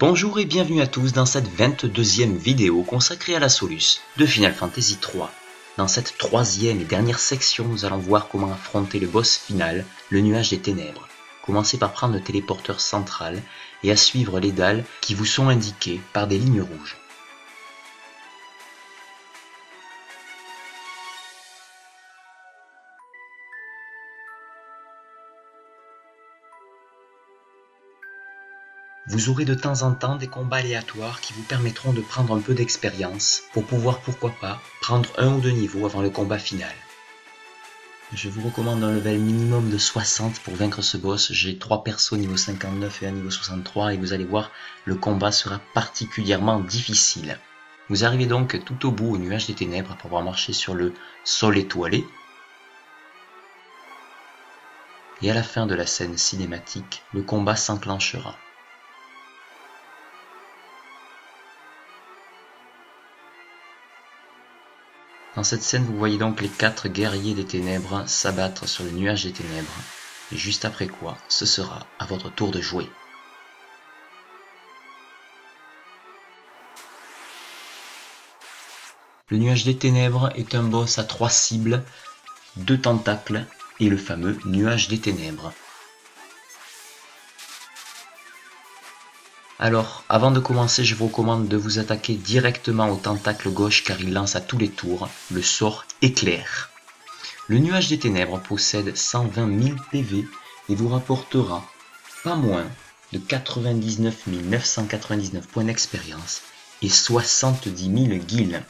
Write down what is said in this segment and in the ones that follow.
Bonjour et bienvenue à tous dans cette 22e vidéo consacrée à la Solus de Final Fantasy III. Dans cette troisième et dernière section, nous allons voir comment affronter le boss final, le nuage des ténèbres. Commencez par prendre le téléporteur central et à suivre les dalles qui vous sont indiquées par des lignes rouges. Vous aurez de temps en temps des combats aléatoires qui vous permettront de prendre un peu d'expérience pour pouvoir pourquoi pas prendre un ou deux niveaux avant le combat final. Je vous recommande un level minimum de 60 pour vaincre ce boss. J'ai 3 persos niveau 59 et un niveau 63 et vous allez voir, le combat sera particulièrement difficile. Vous arrivez donc tout au bout au nuage des ténèbres pour avoir marché sur le sol étoilé. Et à la fin de la scène cinématique, le combat s'enclenchera. Dans cette scène, vous voyez donc les quatre guerriers des ténèbres s'abattre sur le nuage des ténèbres, et juste après quoi, ce sera à votre tour de jouer. Le nuage des ténèbres est un boss à trois cibles, deux tentacles et le fameux nuage des ténèbres. Alors, avant de commencer, je vous recommande de vous attaquer directement au tentacle gauche car il lance à tous les tours le sort éclair. Le nuage des ténèbres possède 120 000 PV et vous rapportera pas moins de 99 999 points d'expérience et 70 000 guilds.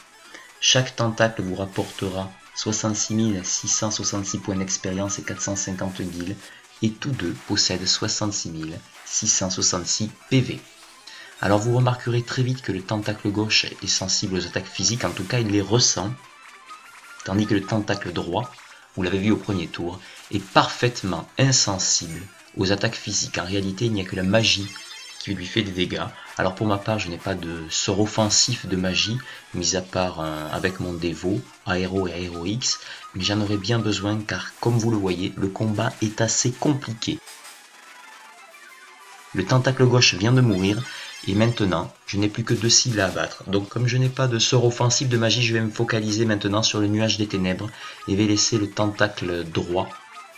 Chaque tentacle vous rapportera 66 666 points d'expérience et 450 guilds et tous deux possèdent 66 666 PV. Alors vous remarquerez très vite que le tentacle gauche est sensible aux attaques physiques, en tout cas il les ressent, tandis que le tentacle droit, vous l'avez vu au premier tour, est parfaitement insensible aux attaques physiques. En réalité, il n'y a que la magie qui lui fait des dégâts. Alors pour ma part, je n'ai pas de sort offensif de magie, mis à part avec mon dévot, Aéro et Aéro X, mais j'en aurais bien besoin car comme vous le voyez, le combat est assez compliqué. Le tentacle gauche vient de mourir, et maintenant, je n'ai plus que deux cibles à abattre. Donc comme je n'ai pas de sort offensif de magie, je vais me focaliser maintenant sur le nuage des ténèbres et vais laisser le tentacle droit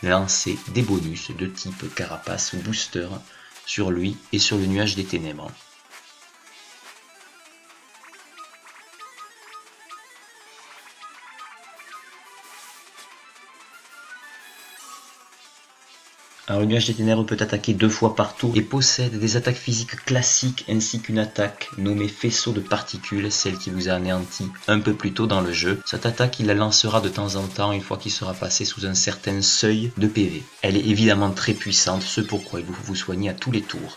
lancer des bonus de type carapace ou booster sur lui et sur le nuage des ténèbres. Alors le nuage des ténèbres peut attaquer deux fois par tour et possède des attaques physiques classiques ainsi qu'une attaque nommée faisceau de particules, celle qui vous a anéanti un peu plus tôt dans le jeu. Cette attaque il la lancera de temps en temps une fois qu'il sera passé sous un certain seuil de PV. Elle est évidemment très puissante, ce pourquoi il faut vous soigner à tous les tours.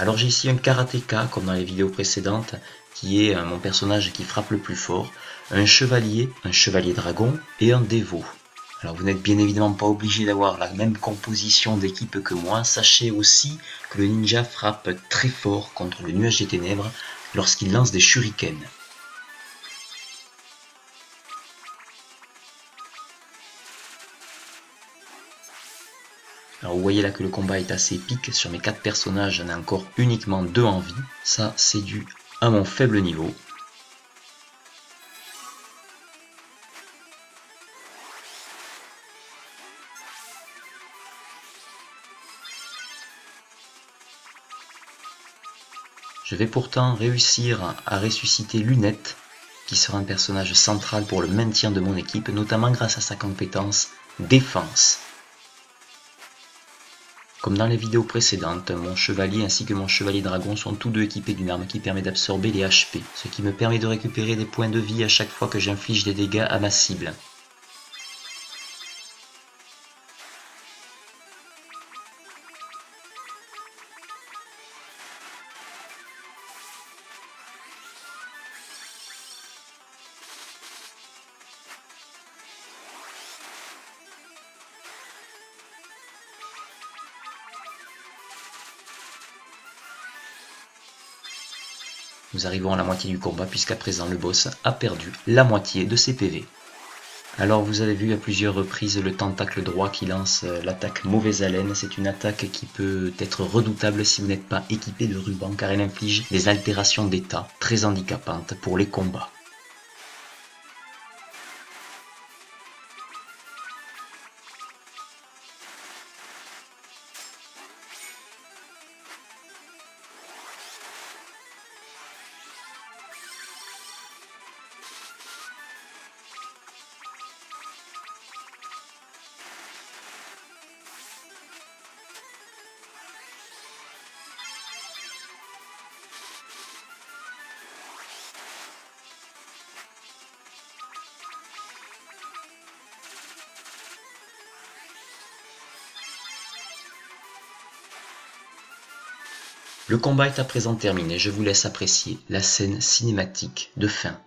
Alors j'ai ici un karatéka comme dans les vidéos précédentes qui est euh, mon personnage qui frappe le plus fort, un chevalier, un chevalier dragon et un dévot. Alors vous n'êtes bien évidemment pas obligé d'avoir la même composition d'équipe que moi, sachez aussi que le ninja frappe très fort contre le nuage des ténèbres lorsqu'il lance des shurikens. Alors vous voyez là que le combat est assez épique, sur mes 4 personnages j'en ai encore uniquement 2 en vie, ça c'est dû à mon faible niveau. Je vais pourtant réussir à ressusciter Lunette, qui sera un personnage central pour le maintien de mon équipe, notamment grâce à sa compétence défense. Comme dans les vidéos précédentes, mon chevalier ainsi que mon chevalier dragon sont tous deux équipés d'une arme qui permet d'absorber les HP, ce qui me permet de récupérer des points de vie à chaque fois que j'inflige des dégâts à ma cible. Nous arrivons à la moitié du combat puisqu'à présent le boss a perdu la moitié de ses PV. Alors vous avez vu à plusieurs reprises le tentacle droit qui lance euh, l'attaque mauvaise haleine. C'est une attaque qui peut être redoutable si vous n'êtes pas équipé de ruban car elle inflige des altérations d'état très handicapantes pour les combats. Le combat est à présent terminé, je vous laisse apprécier la scène cinématique de fin.